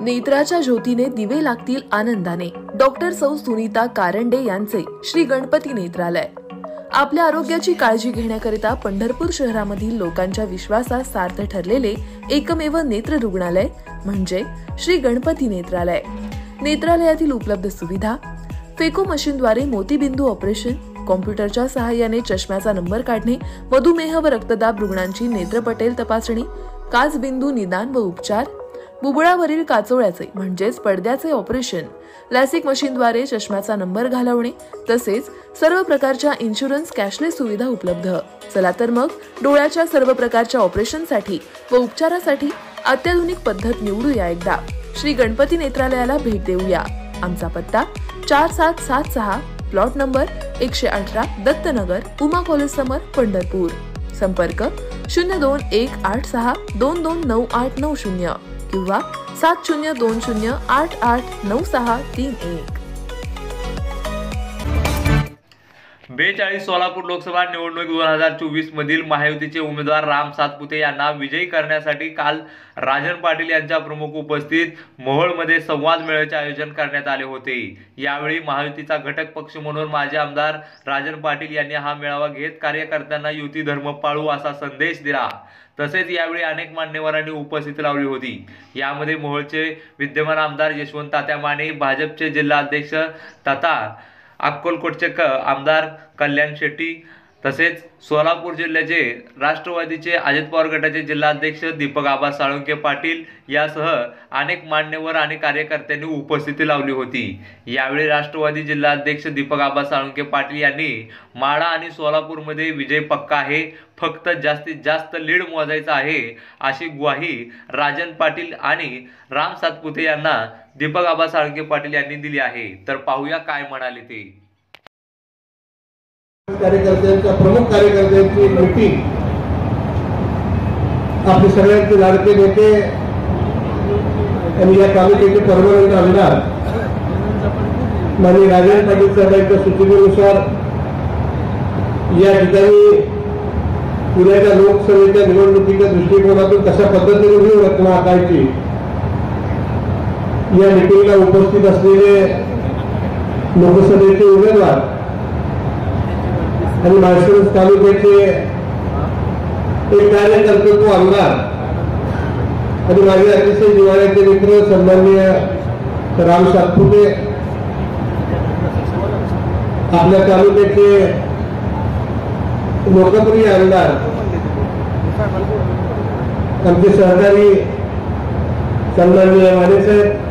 नेत्राच्या ज्योतीने दिवे लागतील आनंदाने. डॉक्टर सौ सुनीता कारंडे यांचे श्री गणपती नेत्रालय. आपल्या आरोग्याची काळजी घेण्याकरिता पंढरपूर शहरामधील लोकांच्या विश्वासात सार्थ ठरलेले एकमेव नेत्र रुग्णालय म्हणजे श्री गणपती नेत्रालय. नेत्रालयातील उपलब्ध सुविधा फेको मशीनद्वारे मोतीबिंदू ऑपरेशन कॉम्प्युटरच्या सहाय्याने चष्म्याचा नंबर काढणे मधुमेह व रक्तदाब रुग्णांची नेत्रपटेल तपासणी काचबिंदू निदान व उपचार बुबुळावरील काचोळ्याचे म्हणजेच पडद्याचे ऑपरेशन लॅसिक मशीनद्वारे चष्म्याचा नंबर घालवणे तसेच सर्व प्रकारच्या इन्शुरन्स कॅशलेस सुविधा उपलब्ध. चला तर मग डोळ्याच्या सर्व प्रकारच्या ऑपरेशनसाठी व उपचारासाठी अत्याधुनिक पद्धत निवडूया एकदा. श्री गणपती नेत्रालयाला भेट देऊया. आमचा पत्ता चार सात सात सहा प्लॉट नंबर एकशे अठरा दत्तनगर उमा कॉलेज समोर पंढरपूर. संपर्क शून्य दोन एक आठ सहा दोन दोन नऊ आठ नऊ शून्य. किंवा सात शून्य दोन शून्य आठ आठ नऊ सहा तीन एक. बेचाळीस सोलापूर लोकसभा निवडणूक दोन हजार चोवीस मधील महायुतीचे उमेदवार राम सातपुते यांना विजयी करण्यासाठी काल राजन पाटील यांच्या प्रमुख उपस्थित मोहोळमध्ये संवाद मेळ्याचे आयोजन करण्यात आले होते. यावेळी महायुतीचा घटक पक्ष म्हणून माजी आमदार राजन पाटील यांनी हा मेळावा घेत कार्यकर्त्यांना युती धर्म पाळू असा संदेश दिला. तसेच यावेळी अनेक मान्यवरांनी उपस्थिती लावली होती. यामध्ये मोहोळचे विद्यमान आमदार यशवंत तात्या माने भाजपचे जिल्हाध्यक्ष तथा अक्कलकोटचे क आमदार कल्याण शेट्टी तसेच सोलापूर जिल्ह्याचे राष्ट्रवादीचे अजित पवार गटाचे जिल्हाध्यक्ष दीपक आबा साळुंके पाटील यासह अनेक मान्यवर आणि कार्यकर्त्यांनी उपस्थिती लावली होती. यावेळी राष्ट्रवादी जिल्हाध्यक्ष दीपक आबा साळुंके पाटील यांनी माळा आणि सोलापूरमध्ये विजय पक्का आहे फक्त जास्तीत जास्त लीड मोजायचा आहे अशी ग्वाही राजन पाटील आणि राम सातपुते यांना दीपक आबा साळुंके पाटील यांनी दिली आहे. तर पाहूया काय म्हणाले ते. कार्यकर्त्यांच्या प्रमुख कार्यकर्त्यांची मीटिंग आपले सगळ्यांचे लाडके नेते आणि या तालुक्याचे परमनंट आमदार. माननीय राजेंद्र पाटील साहेबांच्या सूचनेनुसार या ठिकाणी पुण्याच्या लोकसभेच्या निवडणुकीच्या दृष्टिकोनातून कशा पद्धतीने ही रचना आखायची या मिटिंगला उपस्थित असलेले लोकसभेचे उमेदवार आणि माळशिरस तालुक्याचे एक कार्यकर्तृत्व आमदार. आणि माझे अतिशय जिव्हाळ्याचे मित्र सन्माननीय राम सातपुते. आपल्या तालुक्याचे लोकप्रिय आमदार. आमचे सहकारी सन्माननीय मानेसाहेब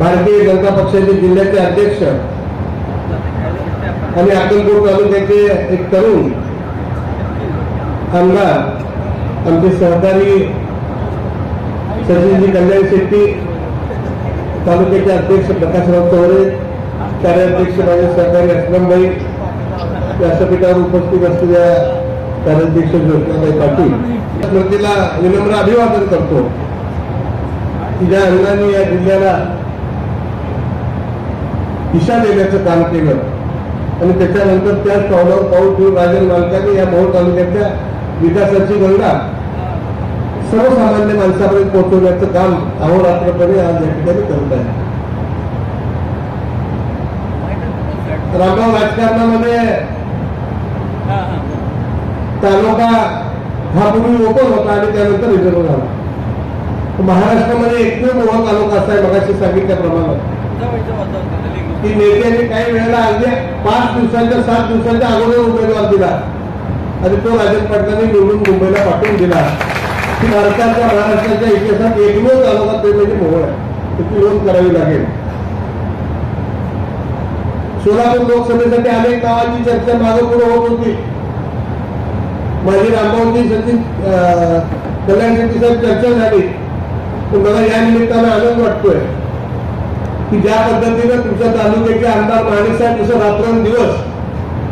भारतीय जनता पक्षाचे जिल्ह्याचे अध्यक्ष. आणि अक्कलकोट तालुक्याचे एक तरुण आमदार आमचे सहकारी सचिनजी कल्याण शेट्टी तालुक्याचे अध्यक्ष प्रकाशराव चौरे कार्याध्यक्ष माझे सहकारी अस्लमभाई व्यासपीठावर उपस्थित असलेल्या कार्याध्यक्ष ज्योतिराबाई पाटील. स्मृतीला विनम्र अभिवादन करतो. की ज्या अंगाने या जिल्ह्याला दिशा देण्याचं काम केलं. आणि त्याच्यानंतर त्याच पावलावर पाऊल ठेवून राजन मालकाने या मोहोळ तालुक्याच्या विकासाची गंगा सर्वसामान्य माणसापर्यंत पोहोचवण्याचं काम अहोरात्रपणे आज या ठिकाणी करत आहे. रामगाव राजकारणामध्ये तालुका हा पूर्वी ओपन होता आणि त्यानंतर रिझर्व झाला. महाराष्ट्रामध्ये एकमेव मोहा तालुका असा आहे मगाशी सांगितल्याप्रमाणे. की नेत्याने काही वेळेला अगदी पाच दिवसांच्या सात दिवसांच्या अगोदर उमेदवार दिला. आणि तो राजन पाटलांनी निवडून मुंबईला पाठवून दिला. की भारताच्या महाराष्ट्राच्या इतिहासात एकमेव तालुका ते म्हणजे मोहोळ आहे. त्याची नोंद करावी लागेल. सोलापूर लोकसभेसाठी अनेक नावांची चर्चा मागे पुढे होत होती. माझी रामभाऊजी सचिन कल्याण शेट्टी साहेब चर्चा झाली. पण मला या निमित्तानं आनंद वाटतोय. की ज्या पद्धतीनं तुमच्या तालुक्याचे आमदार माणेसाहेब जसं रात्रंदिवस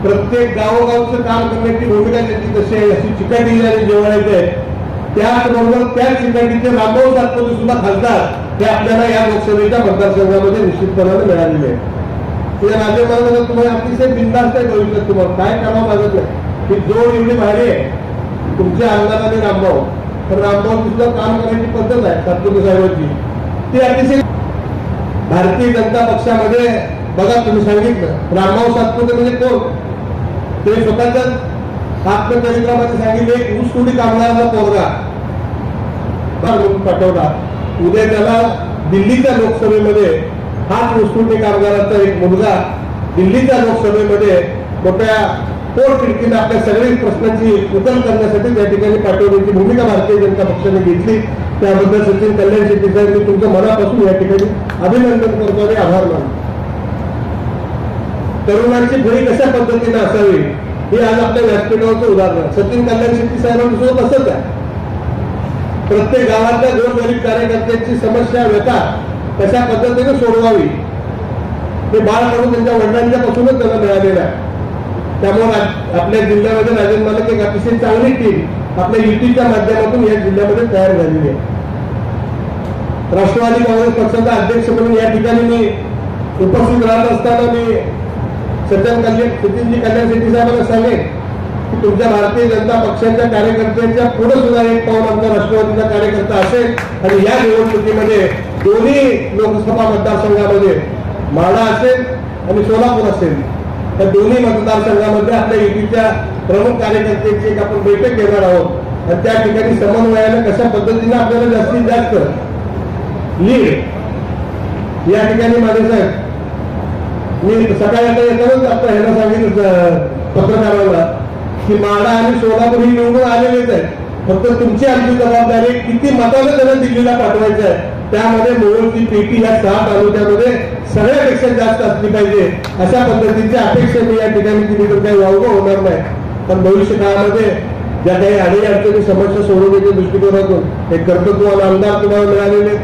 प्रत्येक गावोगावचं काम करण्याची भूमिका त्यांची कशी आहे. अशी चिकाटी आणि जेवणाची आहे त्याचबरोबर त्या चिकाटीचे रामभाऊ सातपुते सुद्धा खासदार हे आपल्याला या लोकसभेच्या मतदारसंघामध्ये निश्चितपणाने मिळालेले आहे या राज्यपालाला तुम्हाला अतिशय बिंदास्त आहे भविष्यात तुम्हाला. काय करावं लागत नाही ही जोड एवढी भारी आहे. तुमच्या आमदाराने रामभाऊ. तर रामभाऊ सुद्धा काम करण्याची पद्धत आहे सातपुते साहेबांची. ती अतिशय भारतीय जनता पक्षामध्ये बघा तुम्ही सांगितलं रामभाऊ सातपुते म्हणजे कोण? ते स्वतःच्या आत्मचरित्रामध्ये सांगितले एक ऊसतोडी कामगाराचा पोरगा? पाठवला उद्या त्याला दिल्लीच्या लोकसभेमध्ये हाच ऊसकुटी कामगाराचा एक मुलगा दिल्लीच्या लोकसभेमध्ये मोठ्या पोट खिडकीने आपल्या सगळ्या प्रश्नांची उकल करण्यासाठी त्या ठिकाणी पाठवण्याची भूमिका भारतीय जनता पक्षाने घेतली. त्याबद्दल सचिन कल्याण शेट्टी साहेब मी तुमचं मनापासून या ठिकाणी अभिनंदन करतो आणि आभार मानतो. तरुणांची फळी कशा पद्धतीने असावी हे आज आपल्या व्यासपीठावरचं उदाहरण सचिन कल्याण शेट्टी साहेबांसोबत असंच आहे. प्रत्येक गावातल्या गोरगरीब कार्यकर्त्यांची समस्या व्यथा कशा पद्धतीने सोडवावी हे बाळ म्हणून त्यांच्या वडिलांच्या पासूनच त्यांना मिळालेलं आहे. त्यामुळे आपल्या जिल्ह्यामध्ये राजन मालक एक अतिशय चांगली टीम आपल्या युतीच्या माध्यमातून या जिल्ह्यामध्ये तयार झालेली आहे. राष्ट्रवादी काँग्रेस पक्षाचा अध्यक्ष म्हणून या ठिकाणी मी उपस्थित राहत असताना मी सज्जन कल्याण सचिनजी कल्याण शेट्टी साहेबांना सांगेन की तुमच्या भारतीय जनता पक्षाच्या कार्यकर्त्यांच्या पुढे सुद्धा एक पाऊल आमचा राष्ट्रवादीचा कार्यकर्ता असेल आणि या निवडणुकीमध्ये दोन्ही लोकसभा मतदारसंघामध्ये माडा असेल आणि सोलापूर असेल. त्या दोन्ही मतदारसंघामध्ये आपल्या युतीच्या प्रमुख कार्यकर्त्यांची एक आपण बैठक घेणार आहोत. आणि त्या ठिकाणी समन्वयाने कशा पद्धतीने आपल्याला जास्तीत जास्त लीड या ठिकाणी माझे साहेब मी सकाळी आता येतानाच आता ह्याला सांगितलं पत्रकारांना की माडा आणि सोलापूर ही निवडून आलेलेच आहेत. फक्त तुमची आमची जबाबदारी किती मतानं त्यांना दिल्लीला पाठवायचं आहे. त्यामध्ये मोहोळची पेटी या सहा तालुक्यामध्ये सगळ्यापेक्षा जास्त असली पाहिजे. अशा पद्धतीची अपेक्षा मी या ठिकाणी केली तर काही वावगं होणार नाही. पण भविष्य काळामध्ये ज्या काही अडी अडचणी समस्या सोडवण्याच्या दृष्टिकोनातून एक कर्तृत्वान आमदार तुम्हाला मिळालेले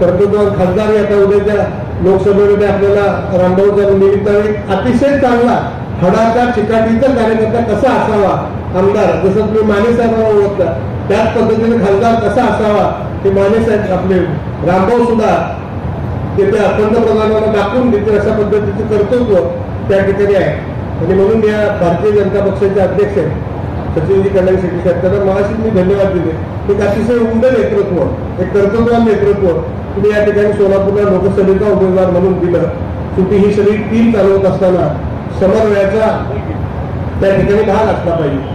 कर्तृत्वान खासदार आता उद्याच्या लोकसभेमध्ये आपल्याला रामभाऊच्या निमित्ताने अतिशय चांगला हडाचा चिकाटीचा कार्यकर्ता कसा असावा आमदार जसं तुम्ही माने साहेबांना ओळखता त्याच पद्धतीने खासदार कसा असावा ते माने साहेब आपले रामभाऊ सुद्धा ते पंतप्रधानांना दाखवून देते अशा पद्धतीचे कर्तृत्व त्या ठिकाणी आहे. आणि म्हणून या भारतीय जनता पक्षाचे अध्यक्ष आहेत सचिनजी कल्याण शेट्टी साहेब. त्यांना मगाशीच मी धन्यवाद दिले. एक अतिशय उंड नेतृत्व एक कर्तृत्वान नेतृत्व तुम्ही या ठिकाणी सोलापूरला लोकसभेचा उमेदवार म्हणून दिलं. शेवटी ही सगळी टीम चालवत असताना समन्वयाचा त्या ठिकाणी भाग असला पाहिजे.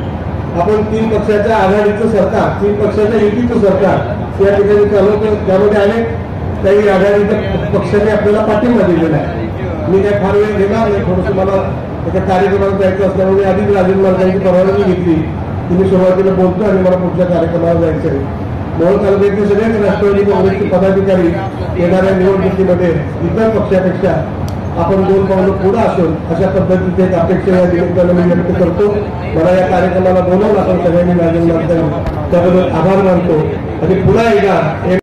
आपण तीन पक्षाच्या आघाडीचं सरकार तीन पक्षाच्या युतीचं सरकार या ठिकाणी चालवतो त्यामध्ये अनेक काही आघाडीच्या पक्षाने आपल्याला पाठिंबा दिलेला आहे. मी काय फार वेळ घेणार नाही थोडस मला एका कार्यक्रमाला जायचं असल्यामुळे आधीच राजेंद्र मालकांची परवानगी घेतली. तुम्ही सुरुवातीला बोलतो आणि मला पुढच्या कार्यक्रमाला जायचं आहे. मोहोळ तालुक्यातले सगळेच राष्ट्रवादी काँग्रेसचे पदाधिकारी येणाऱ्या निवडणुकीमध्ये इतर पक्षापेक्षा आपण दोन पावलं पुढं असून अशा पद्धतीचे एक अपेक्षा या निमित्तानं मी व्यक्त करतो. मला या कार्यक्रमाला बोलवलं आपण सगळ्यांनी राजेंद्र त्याबद्दल आभार मानतो. आणि पुन्हा एकदा